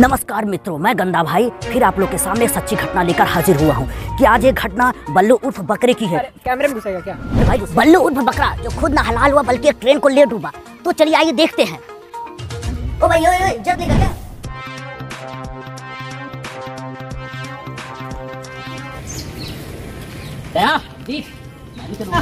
नमस्कार मित्रों मैं गंदा भाई फिर आप लोग के सामने सच्ची घटना लेकर हाजिर हुआ हूँ कि आज ये घटना बल्लू उर्फ़ बकरे की है। कैमरे में घुसेगा क्या? भाई बल्लू उर्फ़ बकरा जो खुद ना हलाल हुआ बल्कि एक ट्रेन को ले डूबा। तो चलिए आइए देखते हैं। ओ भाई ओए ओए जब लेगा क्या दया मैं भी करूँगा।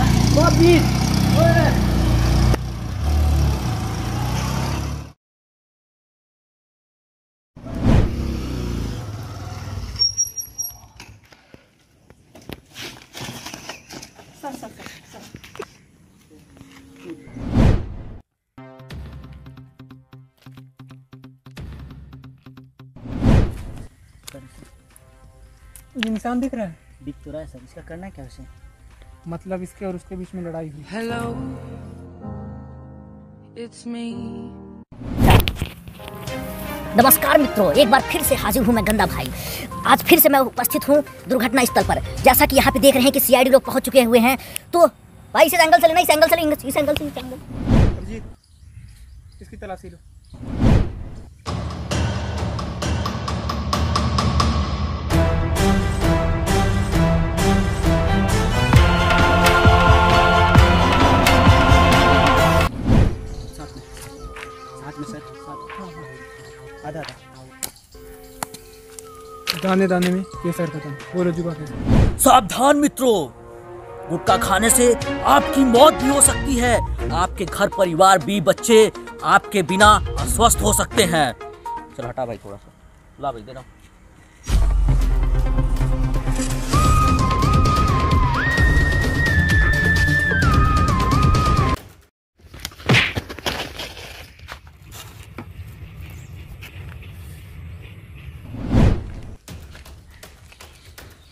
इंसान दिख रहा है? दिख तो रहा है सर इसका करना है क्या वैसे मतलब इसके और उसके बीच में लड़ाई हुई। Hello it's me. नमस्कार मित्रों, एक बार फिर से हाजिर हूँ मैं गंदा भाई। आज फिर से मैं उपस्थित हूँ दुर्घटना स्थल पर। जैसा कि यहाँ पे देख रहे हैं कि सीआईडी लोग पहुँच चुके हुए हैं तो भाई इस एंगल से लेना इस एंगल से लेना इस एंगल से, इस एंगल इसकी तलाशी लो। आधा आधा। दाने दाने में केसर खत्म। बोलो जुबा कैसे सावधान मित्रों गुटका खाने से आपकी मौत भी हो सकती है। आपके घर परिवार भी बच्चे आपके बिना अस्वस्थ हो सकते हैं। चल हटा भाई थोड़ा सा। ला भाई, दे रहा हूँ।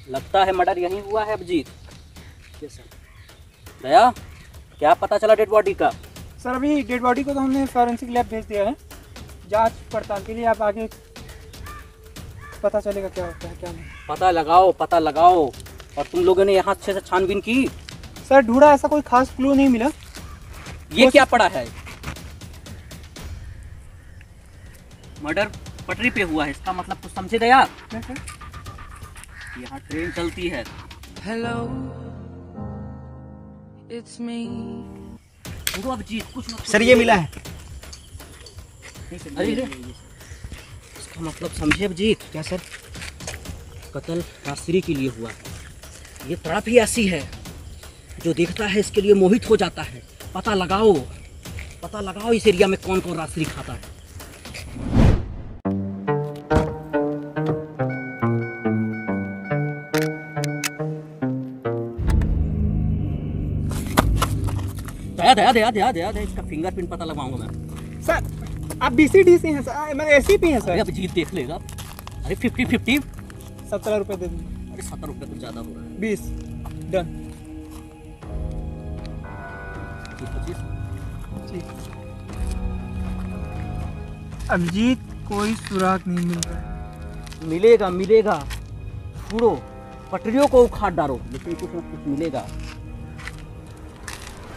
लगता है मर्डर यहीं हुआ है अभिजीत। दया क्या पता चला डेड बॉडी का? सर अभी डेड बॉडी को तो हमने फॉरेंसिक लैब भेज दिया है। जाँच पड़ताल के लिए आप आगे पता चलेगा क्या होता है क्या नहीं। पता लगाओ पता लगाओ। और तुम लोगों ने यहाँ अच्छे से छानबीन की? सर ढूंढा ऐसा कोई खास क्लू नहीं मिला। ये क्या पड़ा है? मर्डर पटरी पे हुआ है इसका मतलब कुछ समझे दया? यहाँ ट्रेन चलती है। Hello, it's me. रुको अभिजीत कुछ सर ये मिला है। अरे इसका मतलब समझे अभिजीत क्या सर? कत्ल रात्रि के लिए हुआ है। ये तड़प ही ऐसी है जो देखता है इसके लिए मोहित हो जाता है। पता लगाओ पता लगाओ इस एरिया में कौन कौन रात्रि खाता है। दया दया दया दया दया दया इसका फिंगरप्रिंट पता लगाऊँगा मैं। सर आप बी सी डी सी हैं सर। मतलब ए सी पी हैं सर। अभिजीत देख लेगा अरे फिफ्टी फिफ्टी सत्रह रुपये दे दूँगा। अरे सत्तर रुपये कुछ ज़्यादा हो रहा है। बीस। डन। अभिजीत कोई सुराग नहीं मिल रहा मिलेगा मिलेगा। छोड़ो पटरियों को उखाड़ डालो। लेकिन कुछ ना कुछ मिलेगा।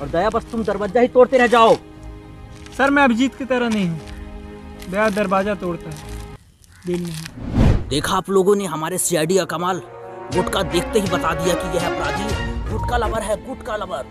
और दया बस तुम दरवाज़ा ही तोड़ते रह जाओ। सर मैं अभिजीत की तरह नहीं हूँ। दया दरवाज़ा तोड़ता है। दिल नहीं। देखा आप लोगों ने हमारे सीआईडी का कमाल? गुटका देखते ही बता दिया कि यह अपराधी गुटका लवर है गुटका लवर।